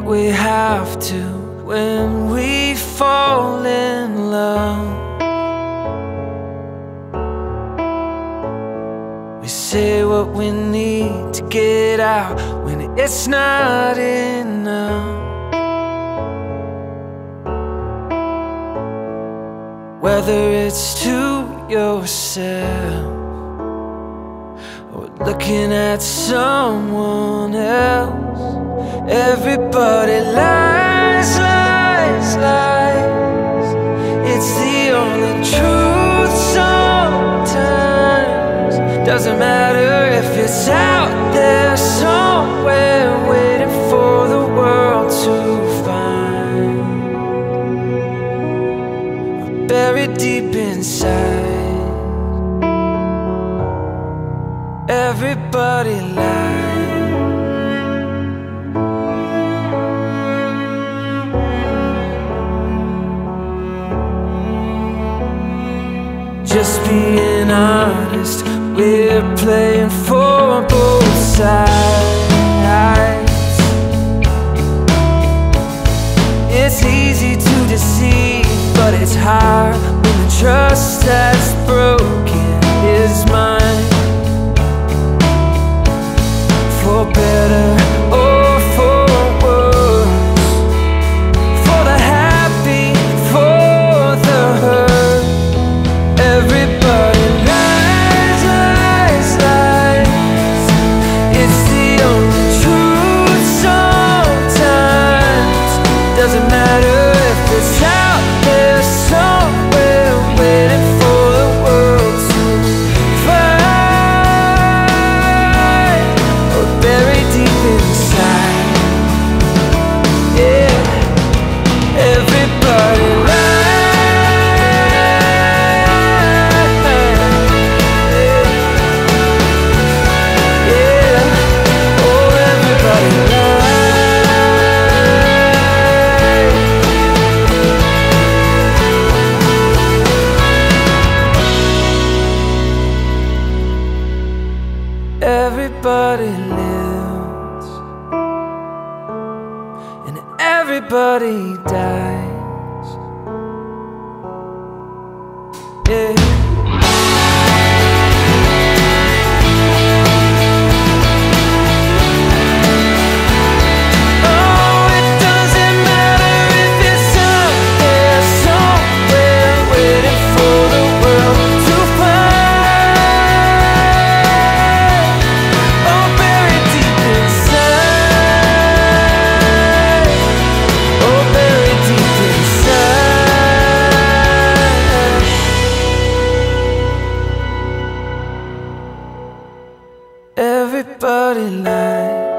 have to when we fall in love. We say what we need to get out when it's not enough. Whether it's to yourself or looking at someone else, everybody lies, lies, lies. It's the only truth sometimes. Doesn't matter if it's out there somewhere waiting for the world to find buried deep inside. Everybody lies. Just being honest, we're playing for both sides. It's easy to deceive, but it's hard when the trust that's broken is mine. For better Everybody lives and everybody dies. Yeah. Everybody lies